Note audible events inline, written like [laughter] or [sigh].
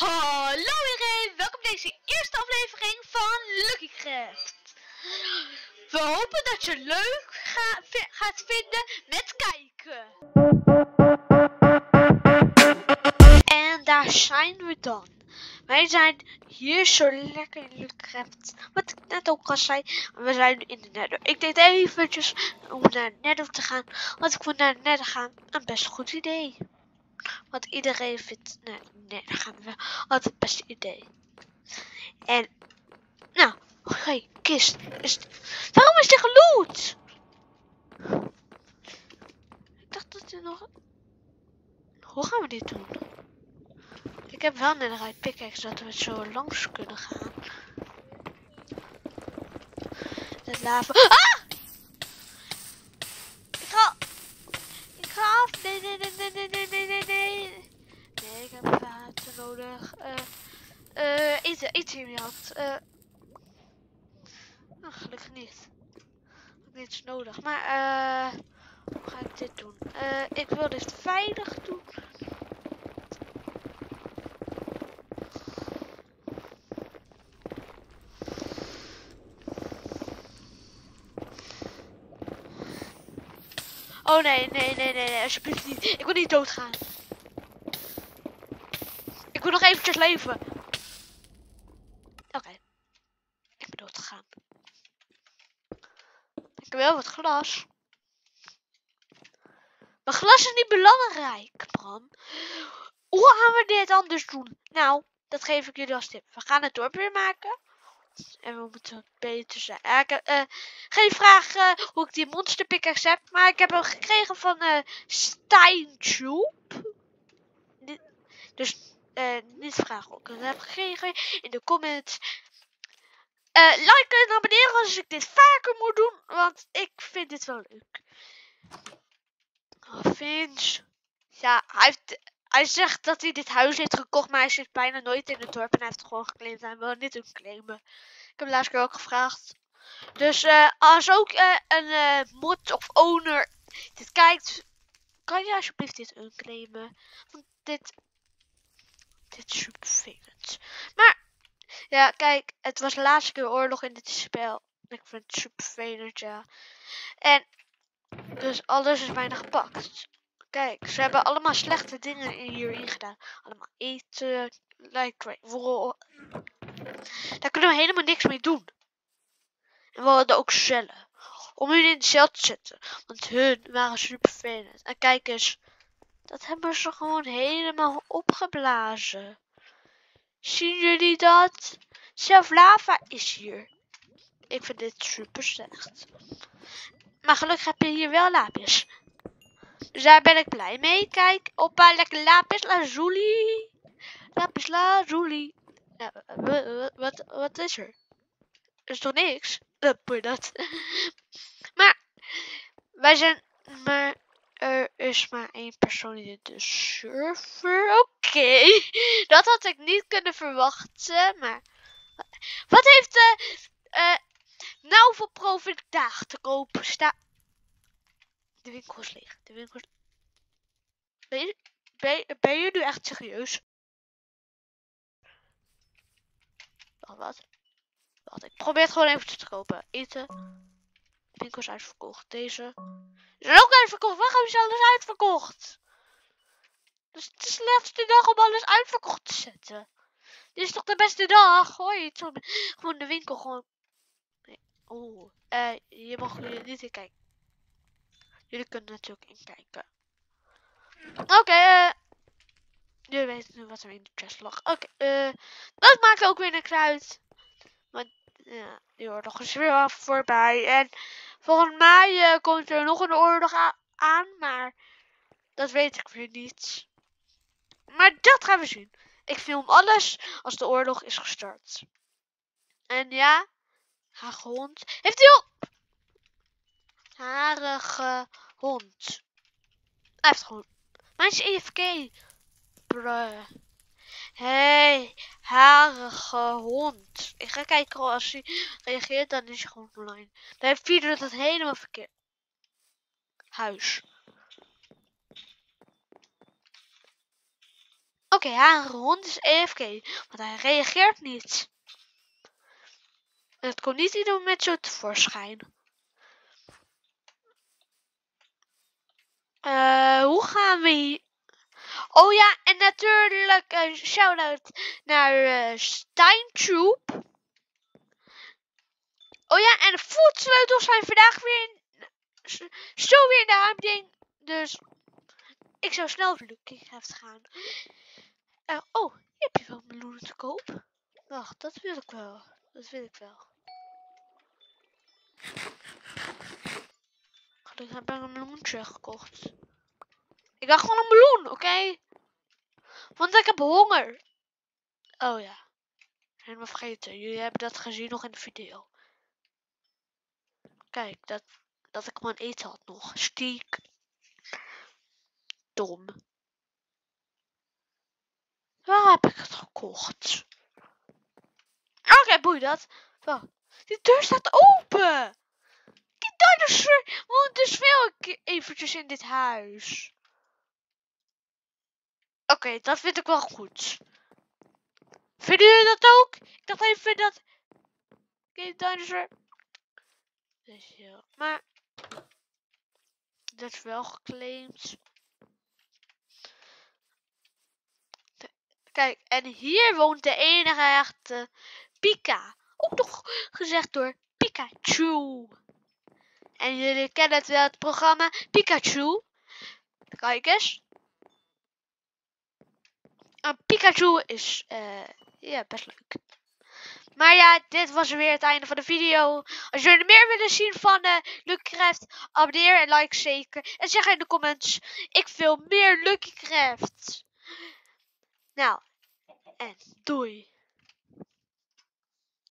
Hallo iedereen, welkom bij deze eerste aflevering van Lucky Craft. We hopen dat je leuk gaat vinden met kijken. En daar zijn we dan. Wij zijn hier zo lekker in Lucky Craft. Wat ik net ook al zei, we zijn in de nether. Ik deed eventjes om naar de nether te gaan. Want ik vond naar de nether gaan een best goed idee. Want iedereen vindt, nee, nee, daar gaan we altijd het beste idee. En, nou, oké, kist. Is, waarom is die geloot? Ik dacht dat er nog, hoe gaan we dit doen? Ik heb wel net een pickaxe dat we zo langs kunnen gaan. Het lava. Ah! Eten, eten hier had. Nou, gelukkig niet. Niets nodig. Maar, eh, hoe ga ik dit doen? Eh, ik wil dit veilig doen. Oh nee, nee, nee, nee, nee, alsjeblieft niet. Ik wil niet doodgaan. Ik wil nog eventjes leven. Oké. Ik ben doodgegaan. Ik heb wel wat glas. Maar glas is niet belangrijk, Bram. Hoe gaan we dit anders doen? Nou, dat geef ik jullie als tip. We gaan het dorp weer maken. En we moeten beter zijn. Ik eh, geen vraag eh, hoe ik die monster pickaxe heb. Maar ik heb hem gekregen van eh Steinjoep. Niet- Dus eh, niet vragen ik heb gekregen. In de comments. Eh liken en abonneren als ik dit vaker moet doen. Want ik vind dit wel leuk. Oh, Vince. Ja, hij, heeft, hij zegt dat hij dit huis heeft gekocht. Maar hij zit bijna nooit in het dorp. En hij heeft het gewoon geclaimd. Hij wil niet doen claimen. Ik heb de laatste keer ook gevraagd. Dus eh, als ook eh, een mod of owner dit kijkt, kan je alsjeblieft dit unclaimen. Want dit, dit is super vervelend. Maar, ja, kijk, het was de laatste keer oorlog in dit spel. Ik vind het super vervelend, ja. En, dus alles is bijna gepakt. Kijk, ze hebben allemaal slechte dingen in- hierin gedaan. Allemaal eten, like. Daar kunnen we helemaal niks mee doen. En we hadden ook cellen. Om hun in de cel te zetten. Want hun waren super vervelend. En kijk eens. Dat hebben ze gewoon helemaal opgeblazen. Zien jullie dat? Zelf lava is hier. Ik vind dit super slecht. Maar gelukkig heb je hier wel lapis. Dus daar ben ik blij mee. Kijk, oppa, lekker lapis lazuli. Lapis lazuli. Ja, wa- wa- wat, wat is er? Er is toch niks? Boeit dat. [laughs] maar, wij zijn maar, er is maar één persoon in de server. Oké, [laughs] dat had ik niet kunnen verwachten, maar... Wat heeft de, eh nou voor Pro vandaag te kopen staan? De winkel is leeg, de winkel. Ben je, ben, ben je nu echt serieus? Wacht, wat? Wacht, ik probeer het gewoon even te kopen. Eten. Winkel is uitverkocht. Deze. Is ook uitverkocht. Waarom is alles uitverkocht? Dat is de slechtste dag om alles uitverkocht te zetten. Dit is toch de beste dag? Hoi, gewoon de winkel gewoon. Nee. Oeh, eh, hier mogen jullie niet in kijken. Jullie kunnen natuurlijk inkijken. Oké, eh. Jullie weten nu wat er in de chest lag. Oké, eh. dat maakt ook weer niks uit. Want, ja, die oorlog is weer af voorbij. En volgens mij eh, komt er nog een oorlog aan, maar dat weet ik weer niet. Maar dat gaan we zien. Ik film alles als de oorlog is gestart. En ja, haar hond. Heeft hij al... Harige hond. Hij heeft gewoon... Mijn is EFK. Bruh. Hey, harige hond. Ik ga kijken als hij reageert, dan is hij gewoon online. Dan heeft Pieter dat helemaal verkeerd. Huis. Oké, haar hond is EFK, want hij reageert niet. En het komt niet ieder moment zo tevoorschijn. Uh, hoe gaan we hier? Oh ja, en natuurlijk een shout-out naar uh. Oh ja, en de voetsleutels zijn vandaag weer zo weer in de aanbieding. Dus ik zou snel voor Lucky Craft gaan. Uh, oh, hier heb je wel meloenen te koop. Wacht, dat wil ik wel. Dat wil ik wel. Gelukkig heb ik een meloentje gekocht. Ik dacht gewoon een meloen, oké? Want ik heb honger. Oh ja. Helemaal vergeten. Jullie hebben dat gezien nog in de video. Kijk, dat, dat ik mijn eten had nog. Stiek. Dom. Waar heb ik het gekocht? Oké, boei dat. Die deur staat open. Die dinosaur woont dus veel eventjes in dit huis. Oké, dat vind ik wel goed. Vinden jullie dat ook? Ik dacht even dat... Oké, dinosaur. Dus ja, maar... Dat is wel geclaimd. Kijk, en hier woont de enige echte Pika. Ook nog gezegd door Pikachu. En jullie kennen het wel, het programma Pikachu. Kijk eens. Een Pikachu is uh, ja, best leuk. Maar ja, dit was weer het einde van de video. Als jullie meer willen zien van uh, abonneer en like zeker. En zeg in de comments, ik wil meer Lucky Craft. Nou, en doei.